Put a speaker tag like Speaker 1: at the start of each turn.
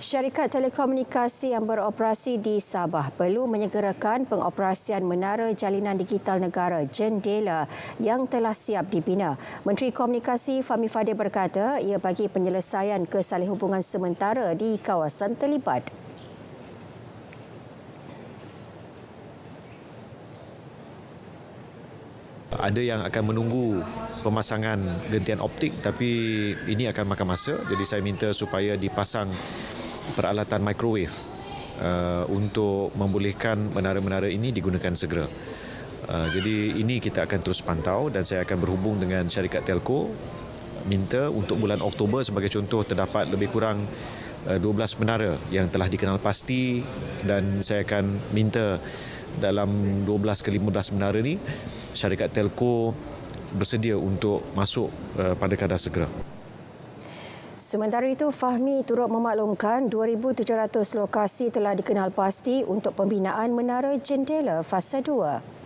Speaker 1: Syarikat telekomunikasi yang beroperasi di Sabah perlu menyegerakan pengoperasian menara jalinan digital negara Jendela yang telah siap dibina. Menteri Komunikasi Fahmi Fadil berkata ia bagi penyelesaian kesalihhubungan sementara di kawasan terlibat.
Speaker 2: ada yang akan menunggu pemasangan gentian optik tapi ini akan makan masa jadi saya minta supaya dipasang peralatan microwave uh, untuk membolehkan menara-menara ini digunakan segera. Uh, jadi ini kita akan terus pantau dan saya akan berhubung dengan syarikat telco minta untuk bulan Oktober sebagai contoh terdapat lebih kurang 12 uh, menara yang telah dikenal pasti dan saya akan minta dalam 12 ke 15 menara ini syarikat telco bersedia untuk masuk uh, pada kadar segera.
Speaker 1: Sementara itu, Fahmi turut memaklumkan 2,700 lokasi telah dikenal pasti untuk pembinaan Menara Jendela Fasa 2.